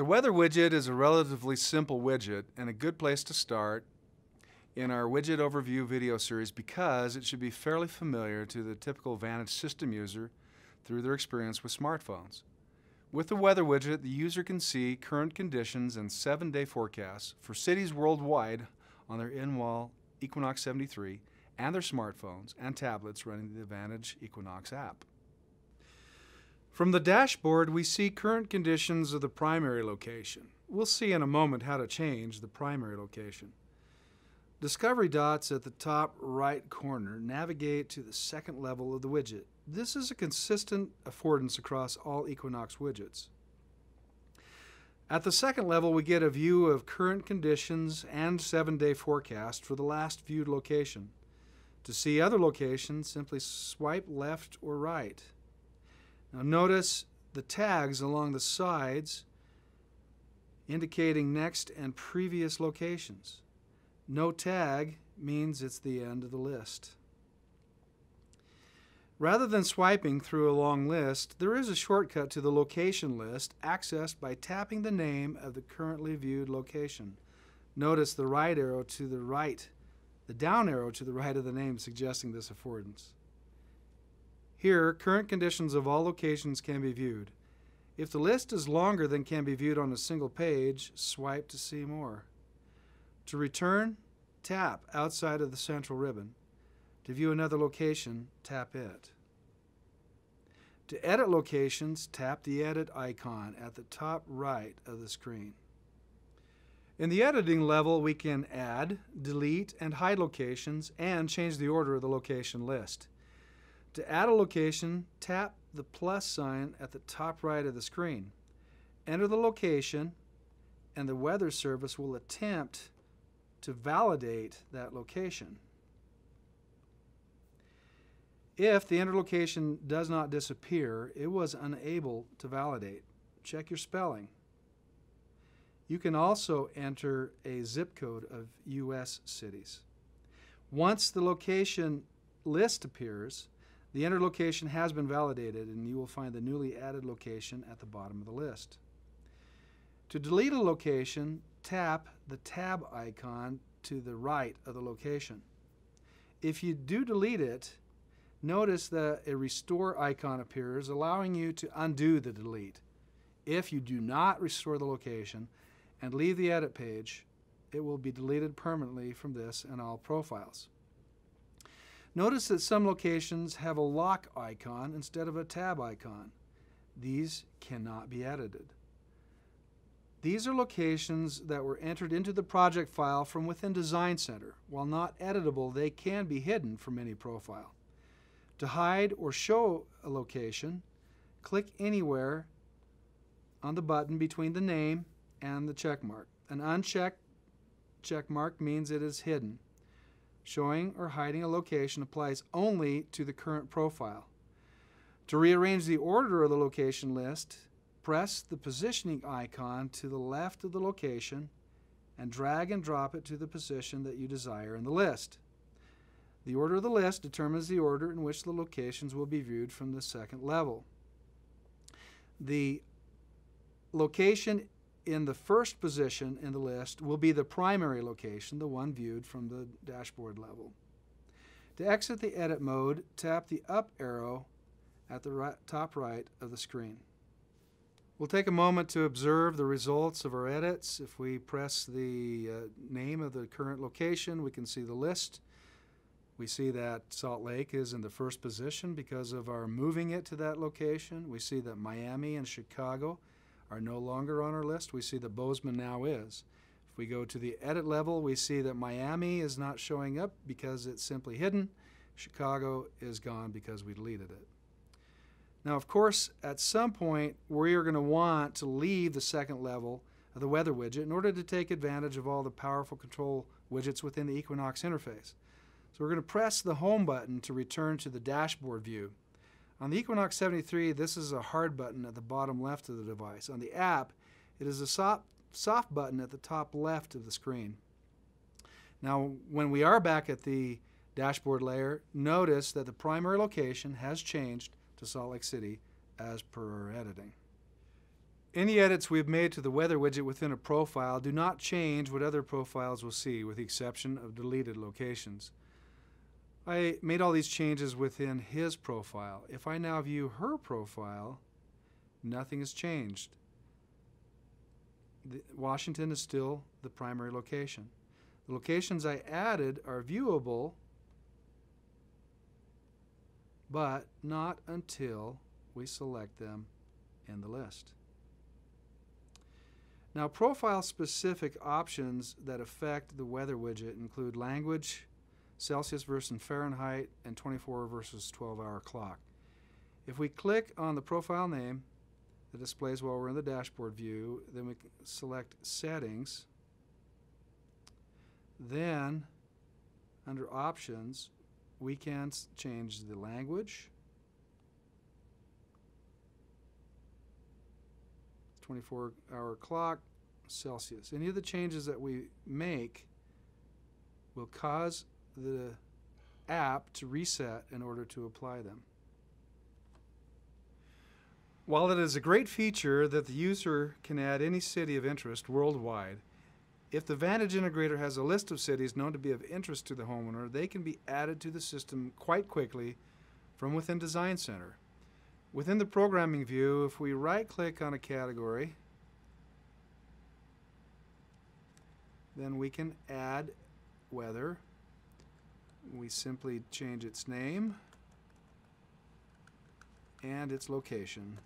The weather widget is a relatively simple widget and a good place to start in our widget overview video series because it should be fairly familiar to the typical Vantage system user through their experience with smartphones. With the weather widget, the user can see current conditions and seven-day forecasts for cities worldwide on their in-wall Equinox 73 and their smartphones and tablets running the Vantage Equinox app. From the dashboard, we see current conditions of the primary location. We'll see in a moment how to change the primary location. Discovery dots at the top right corner navigate to the second level of the widget. This is a consistent affordance across all Equinox widgets. At the second level, we get a view of current conditions and seven-day forecast for the last viewed location. To see other locations, simply swipe left or right. Now notice the tags along the sides indicating next and previous locations. No tag means it's the end of the list. Rather than swiping through a long list, there is a shortcut to the location list accessed by tapping the name of the currently viewed location. Notice the right arrow to the right, the down arrow to the right of the name suggesting this affordance. Here, current conditions of all locations can be viewed. If the list is longer than can be viewed on a single page, swipe to see more. To return, tap outside of the central ribbon. To view another location, tap it. To edit locations, tap the Edit icon at the top right of the screen. In the editing level, we can add, delete, and hide locations and change the order of the location list. To add a location, tap the plus sign at the top right of the screen. Enter the location, and the Weather Service will attempt to validate that location. If the entered location does not disappear, it was unable to validate. Check your spelling. You can also enter a zip code of U.S. cities. Once the location list appears, the entered location has been validated and you will find the newly added location at the bottom of the list. To delete a location, tap the tab icon to the right of the location. If you do delete it, notice that a restore icon appears allowing you to undo the delete. If you do not restore the location and leave the edit page, it will be deleted permanently from this and all profiles. Notice that some locations have a lock icon instead of a tab icon. These cannot be edited. These are locations that were entered into the project file from within Design Center. While not editable, they can be hidden from any profile. To hide or show a location, click anywhere on the button between the name and the check mark. An unchecked check mark means it is hidden. Showing or hiding a location applies only to the current profile. To rearrange the order of the location list, press the positioning icon to the left of the location and drag and drop it to the position that you desire in the list. The order of the list determines the order in which the locations will be viewed from the second level. The location in the first position in the list will be the primary location, the one viewed from the dashboard level. To exit the edit mode, tap the up arrow at the right, top right of the screen. We'll take a moment to observe the results of our edits. If we press the uh, name of the current location, we can see the list. We see that Salt Lake is in the first position because of our moving it to that location. We see that Miami and Chicago are no longer on our list. We see that Bozeman now is. If we go to the edit level, we see that Miami is not showing up because it's simply hidden. Chicago is gone because we deleted it. Now, of course, at some point, we are going to want to leave the second level of the weather widget in order to take advantage of all the powerful control widgets within the Equinox interface. So we're going to press the Home button to return to the dashboard view. On the Equinox 73, this is a hard button at the bottom left of the device. On the app, it is a soft, soft button at the top left of the screen. Now, when we are back at the dashboard layer, notice that the primary location has changed to Salt Lake City as per our editing. Any edits we've made to the weather widget within a profile do not change what other profiles will see, with the exception of deleted locations. I made all these changes within his profile. If I now view her profile, nothing has changed. The, Washington is still the primary location. The locations I added are viewable, but not until we select them in the list. Now, profile-specific options that affect the weather widget include language, Celsius versus Fahrenheit, and 24 versus 12-hour clock. If we click on the profile name that displays while we're in the dashboard view, then we select Settings. Then, under Options, we can change the language, 24 hour clock, Celsius. Any of the changes that we make will cause the app to reset in order to apply them. While it is a great feature that the user can add any city of interest worldwide, if the Vantage integrator has a list of cities known to be of interest to the homeowner, they can be added to the system quite quickly from within Design Center. Within the programming view, if we right click on a category, then we can add weather. We simply change its name and its location.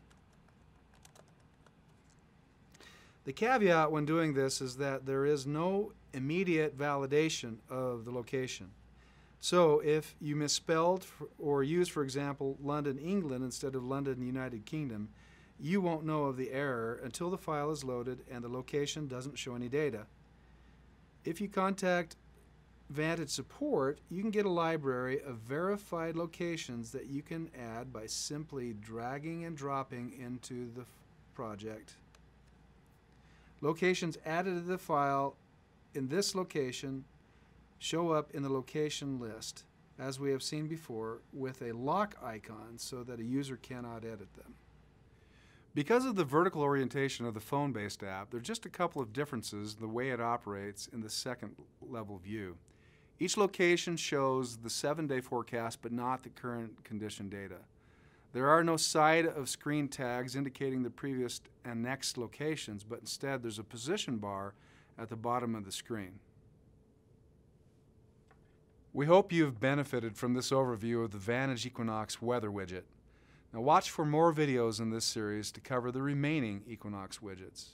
The caveat when doing this is that there is no immediate validation of the location. So if you misspelled or used, for example, London, England instead of London, United Kingdom, you won't know of the error until the file is loaded and the location doesn't show any data. If you contact Vantage support, you can get a library of verified locations that you can add by simply dragging and dropping into the project. Locations added to the file in this location show up in the location list, as we have seen before, with a lock icon so that a user cannot edit them. Because of the vertical orientation of the phone-based app, there are just a couple of differences in the way it operates in the second level view. Each location shows the seven-day forecast but not the current condition data. There are no side of screen tags indicating the previous and next locations, but instead there's a position bar at the bottom of the screen. We hope you've benefited from this overview of the Vantage Equinox weather widget. Now watch for more videos in this series to cover the remaining Equinox widgets.